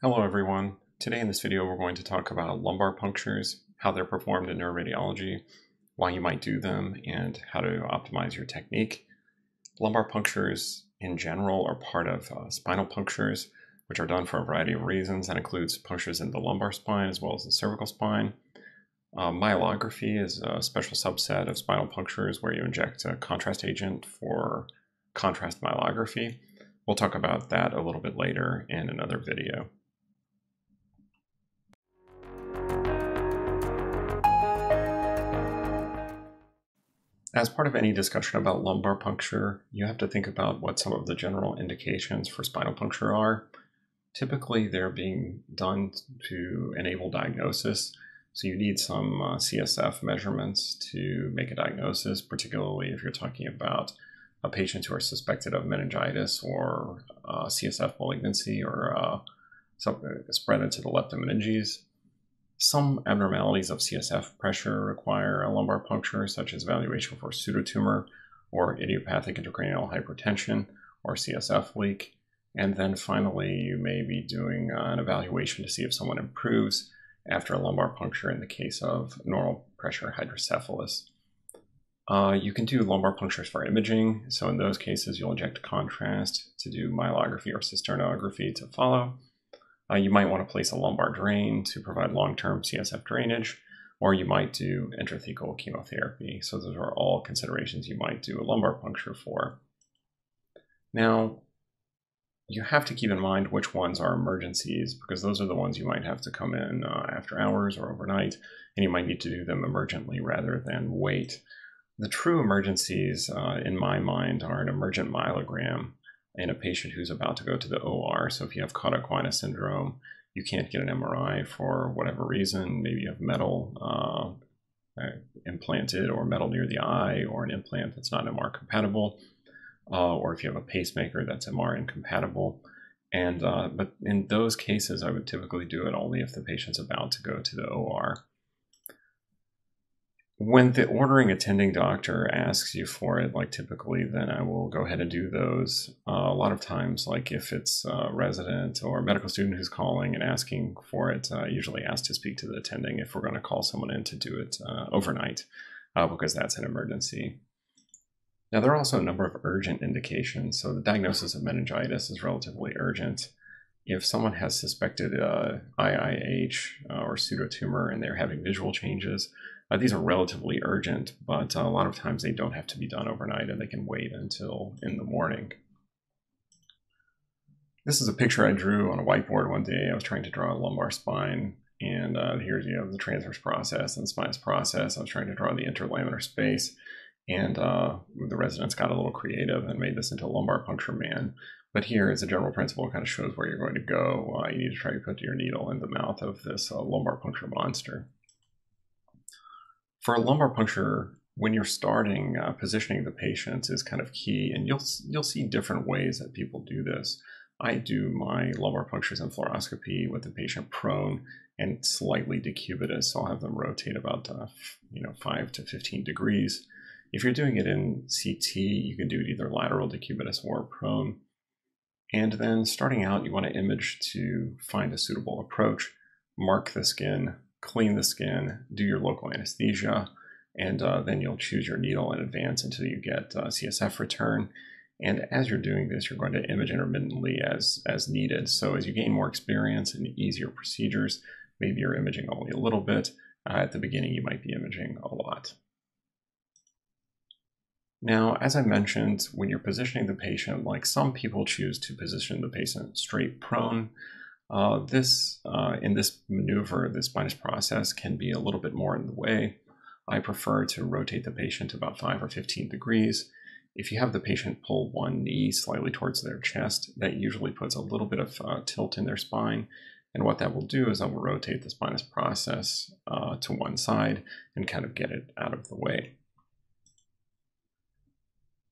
Hello everyone. Today in this video we're going to talk about lumbar punctures, how they're performed in neuroradiology, why you might do them, and how to optimize your technique. Lumbar punctures in general are part of uh, spinal punctures, which are done for a variety of reasons. That includes punctures in the lumbar spine as well as the cervical spine. Uh, myelography is a special subset of spinal punctures where you inject a contrast agent for contrast myelography. We'll talk about that a little bit later in another video. As part of any discussion about lumbar puncture, you have to think about what some of the general indications for spinal puncture are. Typically, they're being done to enable diagnosis, so you need some uh, CSF measurements to make a diagnosis, particularly if you're talking about a patient who are suspected of meningitis or uh, CSF malignancy or uh, spread into the leptomeninges. Some abnormalities of CSF pressure require a lumbar puncture, such as evaluation for pseudotumor or idiopathic intracranial hypertension or CSF leak. And then finally, you may be doing an evaluation to see if someone improves after a lumbar puncture in the case of normal pressure hydrocephalus. Uh, you can do lumbar punctures for imaging. So in those cases, you'll inject contrast to do myelography or cisternography to follow. Uh, you might want to place a lumbar drain to provide long-term CSF drainage, or you might do intrathecal chemotherapy. So those are all considerations you might do a lumbar puncture for. Now, you have to keep in mind which ones are emergencies because those are the ones you might have to come in uh, after hours or overnight, and you might need to do them emergently rather than wait. The true emergencies, uh, in my mind, are an emergent myelogram in a patient who's about to go to the OR. So if you have cauda equina syndrome, you can't get an MRI for whatever reason. Maybe you have metal uh, uh implanted or metal near the eye or an implant that's not MR compatible. Uh, or if you have a pacemaker that's MR incompatible. And uh, but in those cases, I would typically do it only if the patient's about to go to the OR when the ordering attending doctor asks you for it, like typically, then I will go ahead and do those. Uh, a lot of times, like if it's a resident or a medical student who's calling and asking for it, uh, I usually ask to speak to the attending if we're going to call someone in to do it uh, overnight, uh, because that's an emergency. Now, there are also a number of urgent indications. So the diagnosis of meningitis is relatively urgent. If someone has suspected IIH uh, or pseudotumor and they're having visual changes, uh, these are relatively urgent, but uh, a lot of times they don't have to be done overnight and they can wait until in the morning. This is a picture I drew on a whiteboard one day. I was trying to draw a lumbar spine, and uh, here's you know the transverse process and the spinous process. I was trying to draw the interlaminar space, and uh, the residents got a little creative and made this into a lumbar puncture man. But here, as a general principle, it kind of shows where you're going to go. Uh, you need to try to put your needle in the mouth of this uh, lumbar puncture monster. For a lumbar puncture, when you're starting, uh, positioning the patient is kind of key, and you'll you'll see different ways that people do this. I do my lumbar punctures and fluoroscopy with the patient prone and slightly decubitus. So I'll have them rotate about uh, you know five to fifteen degrees. If you're doing it in CT, you can do it either lateral decubitus or prone. And then starting out, you want to image to find a suitable approach, mark the skin, clean the skin, do your local anesthesia, and uh, then you'll choose your needle in advance until you get uh, CSF return. And as you're doing this, you're going to image intermittently as, as needed. So as you gain more experience and easier procedures, maybe you're imaging only a little bit. Uh, at the beginning, you might be imaging a lot. Now, as I mentioned, when you're positioning the patient, like some people choose to position the patient straight prone, uh, this, uh, in this maneuver, the spinous process can be a little bit more in the way. I prefer to rotate the patient about 5 or 15 degrees. If you have the patient pull one knee slightly towards their chest, that usually puts a little bit of uh, tilt in their spine. And what that will do is that will rotate the spinous process uh, to one side and kind of get it out of the way.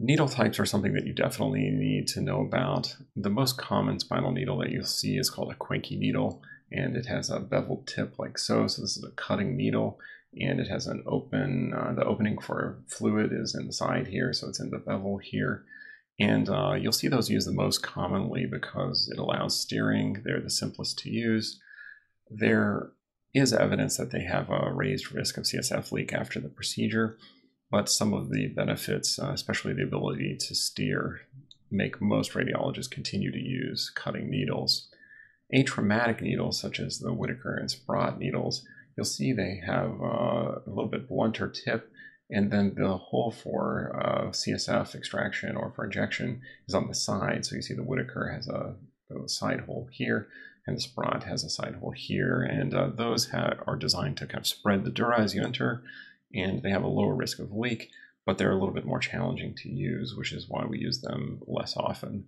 Needle types are something that you definitely need to know about. The most common spinal needle that you'll see is called a Quincke needle, and it has a beveled tip like so. So this is a cutting needle, and it has an open, uh, the opening for fluid is inside here, so it's in the bevel here. And uh, you'll see those used the most commonly because it allows steering. They're the simplest to use. There is evidence that they have a raised risk of CSF leak after the procedure, but some of the benefits, uh, especially the ability to steer, make most radiologists continue to use cutting needles. Atraumatic needles, such as the Whitacre and Sprotte needles, you'll see they have uh, a little bit blunter tip, and then the hole for uh, CSF extraction or for injection is on the side. So you see the Whitacre has a, a side hole here, and the Sprotte has a side hole here, and uh, those are designed to kind of spread the dura as you enter, and they have a lower risk of leak, but they're a little bit more challenging to use, which is why we use them less often.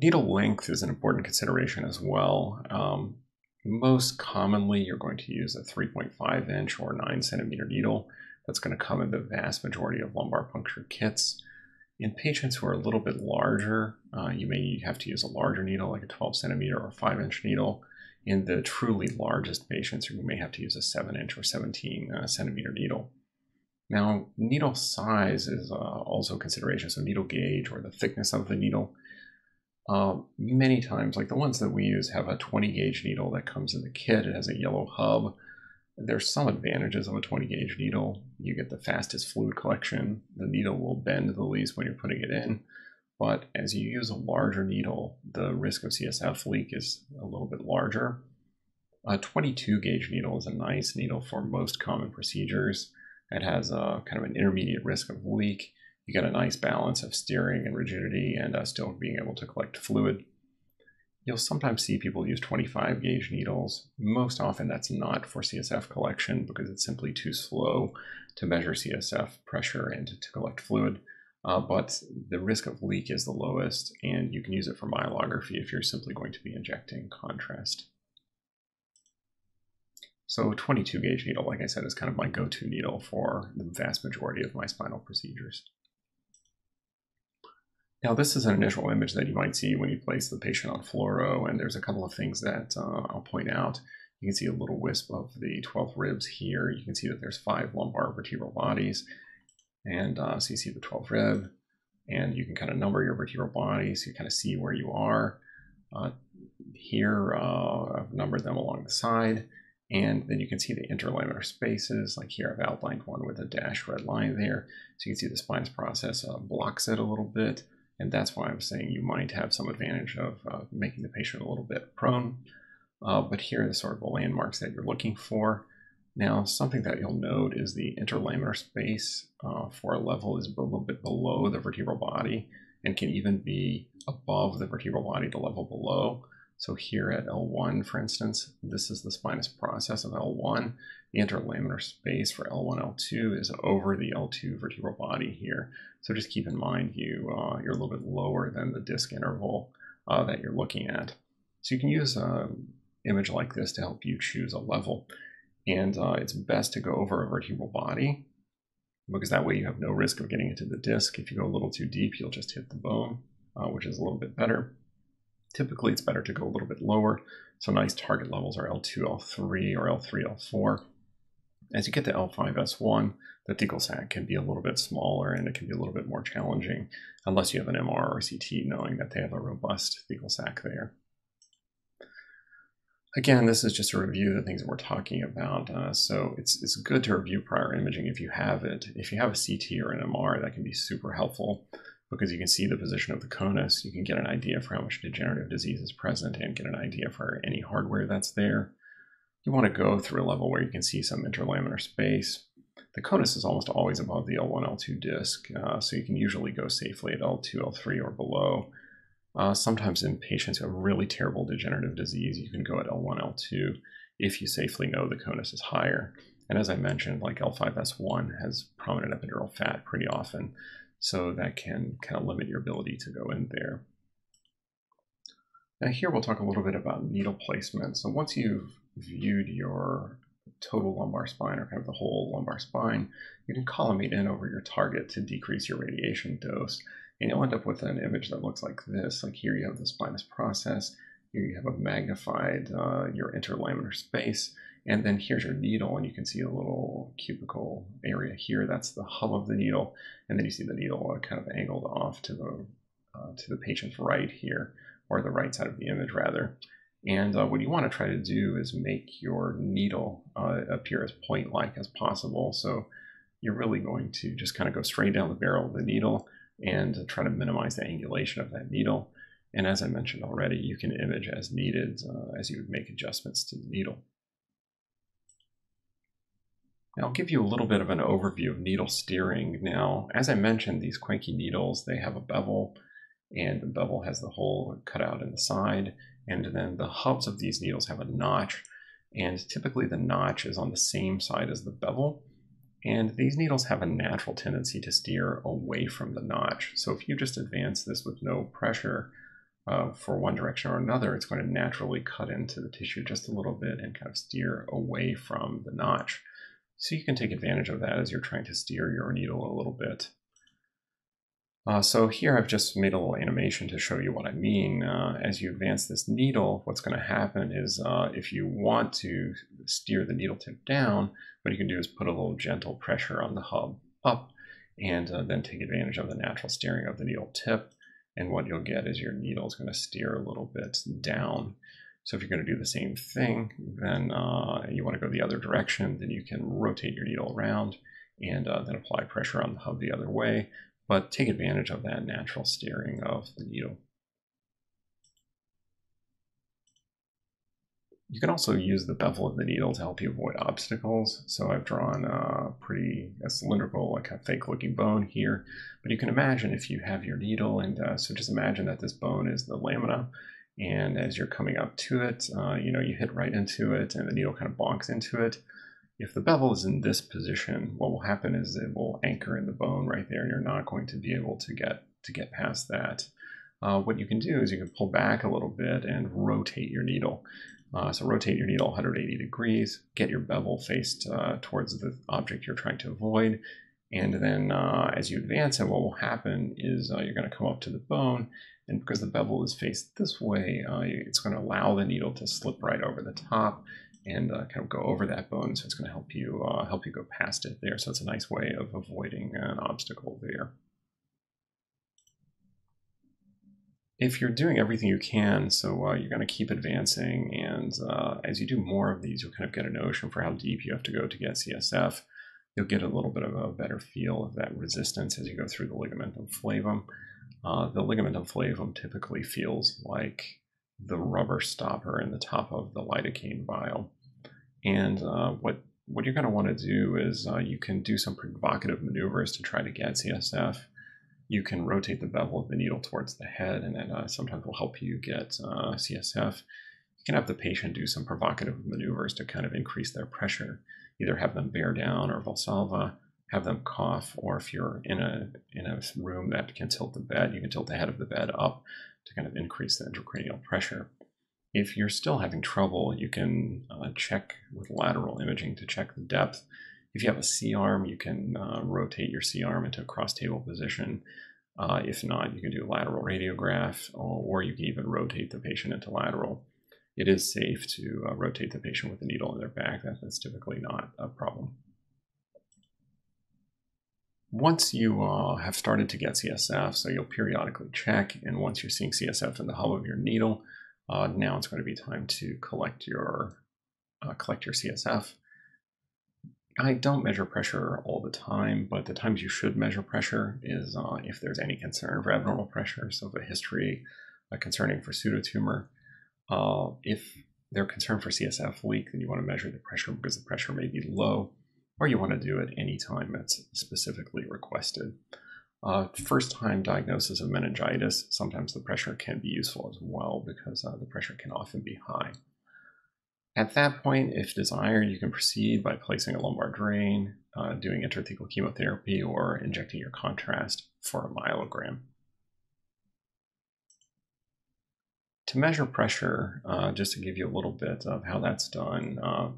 Needle length is an important consideration as well. Um, most commonly, you're going to use a 3.5 inch or 9 centimeter needle. That's going to come in the vast majority of lumbar puncture kits. In patients who are a little bit larger, uh, you may have to use a larger needle, like a 12 centimeter or 5 inch needle. In the truly largest patients, you may have to use a 7 inch or 17 uh, centimeter needle. Now, needle size is uh, also a consideration, so needle gauge or the thickness of the needle. Uh, many times, like the ones that we use, have a 20 gauge needle that comes in the kit. It has a yellow hub. There's some advantages of a 20 gauge needle. You get the fastest fluid collection. The needle will bend the least when you're putting it in. But as you use a larger needle, the risk of CSF leak is a little bit larger. A 22 gauge needle is a nice needle for most common procedures. It has a kind of an intermediate risk of leak you get a nice balance of steering and rigidity and uh, still being able to collect fluid. You'll sometimes see people use 25 gauge needles. Most often that's not for CSF collection because it's simply too slow to measure CSF pressure and to collect fluid. Uh, but the risk of leak is the lowest, and you can use it for myelography if you're simply going to be injecting contrast. So 22 gauge needle, like I said, is kind of my go-to needle for the vast majority of my spinal procedures. Now, this is an initial image that you might see when you place the patient on fluoro, and there's a couple of things that uh, I'll point out. You can see a little wisp of the 12th ribs here. You can see that there's five lumbar vertebral bodies, and uh, so you see the 12 rib, and you can kind of number your vertebral bodies. So you kind of see where you are. Uh, here, uh, I've numbered them along the side, and then you can see the interlaminar spaces. Like here, I've outlined one with a dashed red line there. So you can see the spines process uh, blocks it a little bit. And that's why I'm saying you might have some advantage of uh, making the patient a little bit prone. Uh, but here are the sort of the landmarks that you're looking for. Now, something that you'll note is the interlaminar space uh, for a level is a little bit below the vertebral body and can even be above the vertebral body to level below. So here at L1, for instance, this is the spinous process of L1. The interlaminar space for L1, L2 is over the L2 vertebral body here. So just keep in mind you, uh, you're a little bit lower than the disc interval uh, that you're looking at. So you can use an image like this to help you choose a level. And uh, it's best to go over a vertebral body because that way you have no risk of getting into the disc. If you go a little too deep, you'll just hit the bone, uh, which is a little bit better. Typically, it's better to go a little bit lower. So nice target levels are L2, L3, or L3, L4. As you get to L5, S1, the thecal sac can be a little bit smaller and it can be a little bit more challenging unless you have an MR or CT knowing that they have a robust thecal sac there. Again, this is just a review of the things that we're talking about. Uh, so it's, it's good to review prior imaging if you have it. If you have a CT or an MR, that can be super helpful because you can see the position of the conus. You can get an idea for how much degenerative disease is present and get an idea for any hardware that's there. You want to go through a level where you can see some interlaminar space. The conus is almost always above the L1, L2 disc, uh, so you can usually go safely at L2, L3, or below. Uh, sometimes in patients who have really terrible degenerative disease, you can go at L1, L2 if you safely know the conus is higher. And as I mentioned, like L5S1 has prominent epidural fat pretty often. So that can kind of limit your ability to go in there. Now here we'll talk a little bit about needle placement. So once you've viewed your total lumbar spine or kind of the whole lumbar spine, you can collimate in over your target to decrease your radiation dose. And you'll end up with an image that looks like this. Like here you have the spinous process, here you have a magnified uh, your interlaminar space, And then here's your needle, and you can see a little cubicle area here. That's the hub of the needle, and then you see the needle uh, kind of angled off to the uh, to the patient's right here, or the right side of the image rather. And uh, what you want to try to do is make your needle uh, appear as point-like as possible. So you're really going to just kind of go straight down the barrel of the needle and try to minimize the angulation of that needle. And as I mentioned already, you can image as needed uh, as you would make adjustments to the needle. Now, I'll give you a little bit of an overview of needle steering. Now, as I mentioned, these Quincke needles, they have a bevel, and the bevel has the hole cut out in the side, and then the hubs of these needles have a notch, and typically the notch is on the same side as the bevel, and these needles have a natural tendency to steer away from the notch. So if you just advance this with no pressure uh, for one direction or another, it's going to naturally cut into the tissue just a little bit and kind of steer away from the notch. So you can take advantage of that as you're trying to steer your needle a little bit. Uh, so here I've just made a little animation to show you what I mean. Uh, as you advance this needle, what's going to happen is uh, if you want to steer the needle tip down, what you can do is put a little gentle pressure on the hub up and uh, then take advantage of the natural steering of the needle tip. And what you'll get is your needle is going to steer a little bit down. So if you're going to do the same thing, then uh, you want to go the other direction, then you can rotate your needle around and uh, then apply pressure on the hub the other way but take advantage of that natural steering of the needle. You can also use the bevel of the needle to help you avoid obstacles. So I've drawn a pretty a cylindrical, like a fake looking bone here. But you can imagine if you have your needle, and uh, so just imagine that this bone is the lamina. And as you're coming up to it, uh, you know, you hit right into it and the needle kind of bonks into it. If the bevel is in this position, what will happen is it will anchor in the bone right there, and you're not going to be able to get to get past that. Uh, what you can do is you can pull back a little bit and rotate your needle. Uh, so rotate your needle 180 degrees, get your bevel faced uh, towards the object you're trying to avoid, and then uh, as you advance it, what will happen is uh, you're going to come up to the bone, and because the bevel is faced this way, uh, it's going to allow the needle to slip right over the top, and uh, kind of go over that bone. So it's going to help you help you go past it there. So it's a nice way of avoiding an obstacle there. If you're doing everything you can, so uh, you're going to keep advancing, and uh, as you do more of these, you'll kind of get a notion for how deep you have to go to get CSF. You'll get a little bit of a better feel of that resistance as you go through the ligamentum flavum. Uh, the ligamentum flavum typically feels like the rubber stopper in the top of the lidocaine vial. And uh, what what you're going to want to do is uh, you can do some provocative maneuvers to try to get CSF. You can rotate the bevel of the needle towards the head, and that uh, sometimes will help you get uh, CSF. You can have the patient do some provocative maneuvers to kind of increase their pressure. Either have them bear down or valsalva, have them cough, or if you're in a in a room that can tilt the bed, you can tilt the head of the bed up to kind of increase the intracranial pressure. If you're still having trouble, you can uh, check with lateral imaging to check the depth. If you have a C-arm, you can uh, rotate your C-arm into a cross-table position. Uh, if not, you can do a lateral radiograph, or, or, you can even rotate the patient into lateral. It is safe to uh, rotate the patient with a needle in their back. That, that's typically not a problem. Once you uh, have started to get CSF, so you'll periodically check, and once you're seeing CSF in the hub of your needle, uh, now it's going to be time to collect your uh, collect your CSF. I don't measure pressure all the time, but the times you should measure pressure is uh, if there's any concern for abnormal pressure, so a history uh, concerning for pseudotumor. Uh, if they're concerned for CSF leak, then you want to measure the pressure because the pressure may be low, or you want to do it anytime it's specifically requested. Uh, first time diagnosis of meningitis, sometimes the pressure can be useful as well because uh, the pressure can often be high. At that point, if desired, you can proceed by placing a lumbar drain, uh, doing intrathecal chemotherapy, or injecting your contrast for a myelogram. To measure pressure, uh, just to give you a little bit of how that's done, uh,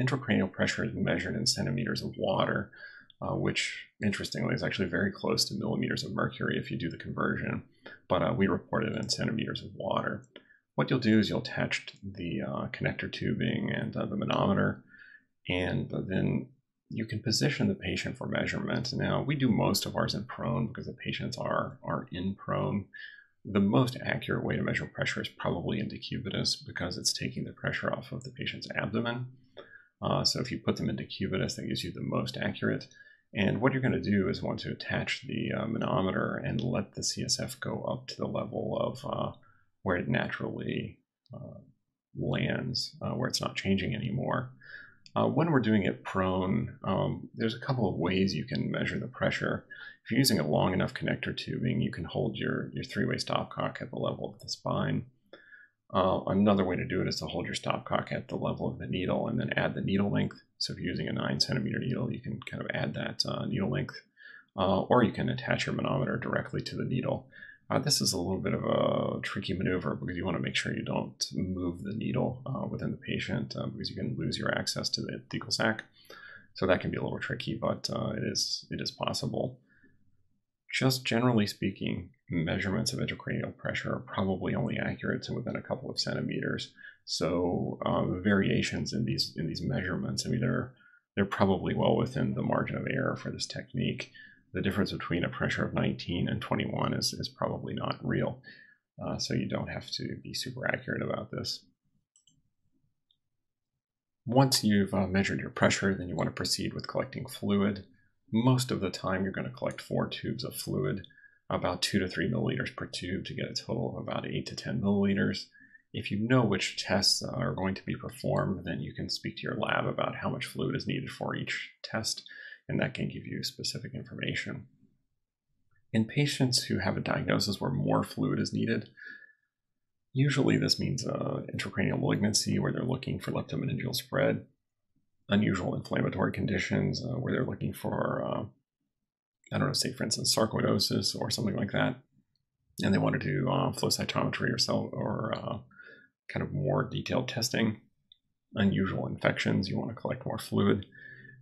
intracranial pressure is measured in centimeters of water uh, which interestingly is actually very close to millimeters of mercury if you do the conversion, but uh, we report it in centimeters of water. What you'll do is you'll attach the uh, connector tubing and uh, the manometer, and then you can position the patient for measurement. Now, we do most of ours in prone because the patients are, are in prone. The most accurate way to measure pressure is probably in decubitus because it's taking the pressure off of the patient's abdomen. Uh, so if you put them into decubitus, that gives you the most accurate. And what you're going to do is want to attach the uh, manometer and let the CSF go up to the level of uh, where it naturally uh, lands, uh, where it's not changing anymore. Uh, when we're doing it prone, um, there's a couple of ways you can measure the pressure. If you're using a long enough connector tubing, you can hold your, your three-way stopcock at the level of the spine. Uh, another way to do it is to hold your stopcock at the level of the needle and then add the needle length. So if you're using a 9 centimeter needle, you can kind of add that uh, needle length. Uh, or you can attach your manometer directly to the needle. Uh, this is a little bit of a tricky maneuver because you want to make sure you don't move the needle uh, within the patient uh, because you can lose your access to the thecal sac. So that can be a little tricky, but uh, it is it is possible. Just generally speaking, measurements of intracranial pressure are probably only accurate to within a couple of centimeters. So uh, variations in these in these measurements, I mean, they're they're probably well within the margin of error for this technique the difference between a pressure of 19 and 21 is, is probably not real. Uh, so you don't have to be super accurate about this. Once you've uh, measured your pressure, then you want to proceed with collecting fluid. Most of the time, you're going to collect four tubes of fluid, about two to three milliliters per tube to get a total of about eight to 10 milliliters. If you know which tests are going to be performed, then you can speak to your lab about how much fluid is needed for each test and that can give you specific information. In patients who have a diagnosis where more fluid is needed, usually this means intracranial malignancy where they're looking for leptomeningeal spread, unusual inflammatory conditions uh, where they're looking for, uh, I don't know, say for instance, sarcoidosis or something like that, and they want to do uh, flow cytometry or cell or uh, kind of more detailed testing. Unusual infections, you want to collect more fluid.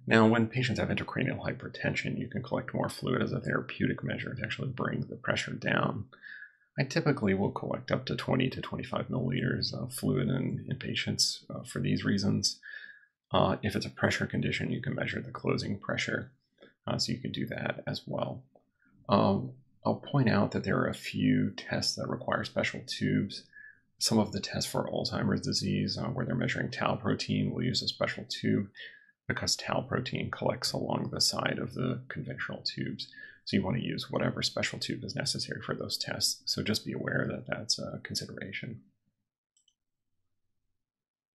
Now, when patients have intracranial hypertension, you can collect more fluid as a therapeutic measure to actually bring the pressure down. I typically will collect up to 20 to 25 milliliters of fluid in, in patients uh, for these reasons. Uh, if it's a pressure condition, you can measure the closing pressure, uh, so you can do that as well. Um, I'll point out that there are a few tests that require special tubes. Some of the tests for Alzheimer's disease, uh, where they're measuring tau protein, will use a special tube because tau protein collects along the side of the conventional tubes. So you want to use whatever special tube is necessary for those tests. So just be aware that that's a consideration.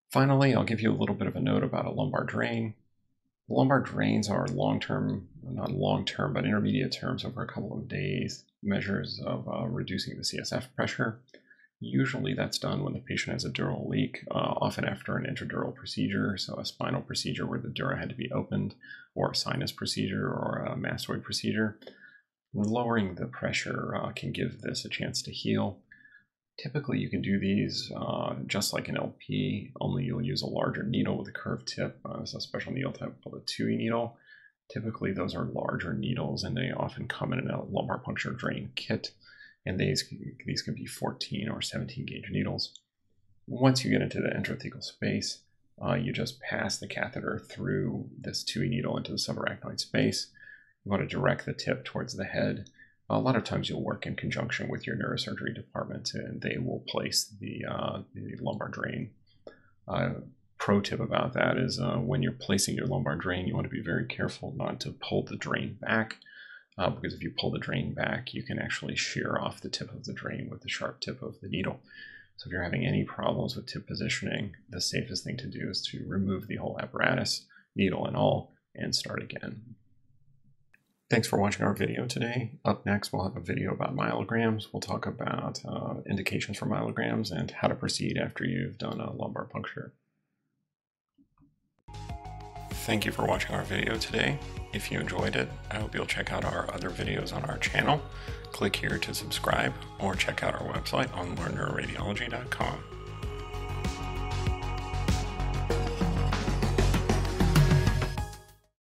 Finally, I'll give you a little bit of a note about a lumbar drain. Lumbar drains are long-term, not long-term, but intermediate terms over a couple of days, measures of uh, reducing the CSF pressure. Usually that's done when the patient has a dural leak, uh, often after an intradural procedure, so a spinal procedure where the dura had to be opened, or a sinus procedure, or a mastoid procedure. Lowering the pressure uh, can give this a chance to heal. Typically, you can do these uh, just like an LP, only you'll use a larger needle with a curved tip. Uh, it's a special needle type called a Tuohy needle. Typically, those are larger needles, and they often come in a lumbar puncture drain kit and these, these can be 14 or 17 gauge needles. Once you get into the intrathecal space, uh, you just pass the catheter through this Tuohy needle into the subarachnoid space. You want to direct the tip towards the head. A lot of times you'll work in conjunction with your neurosurgery department and they will place the, uh, the lumbar drain. Uh, pro tip about that is uh, when you're placing your lumbar drain, you want to be very careful not to pull the drain back uh, because if you pull the drain back, you can actually shear off the tip of the drain with the sharp tip of the needle. So if you're having any problems with tip positioning, the safest thing to do is to remove the whole apparatus, needle and all, and start again. Thanks for watching our video today. Up next, we'll have a video about myelograms. We'll talk about uh, indications for myelograms and how to proceed after you've done a lumbar puncture. Thank you for watching our video today. If you enjoyed it, I hope you'll check out our other videos on our channel. Click here to subscribe or check out our website on learnneuroRadiology.com.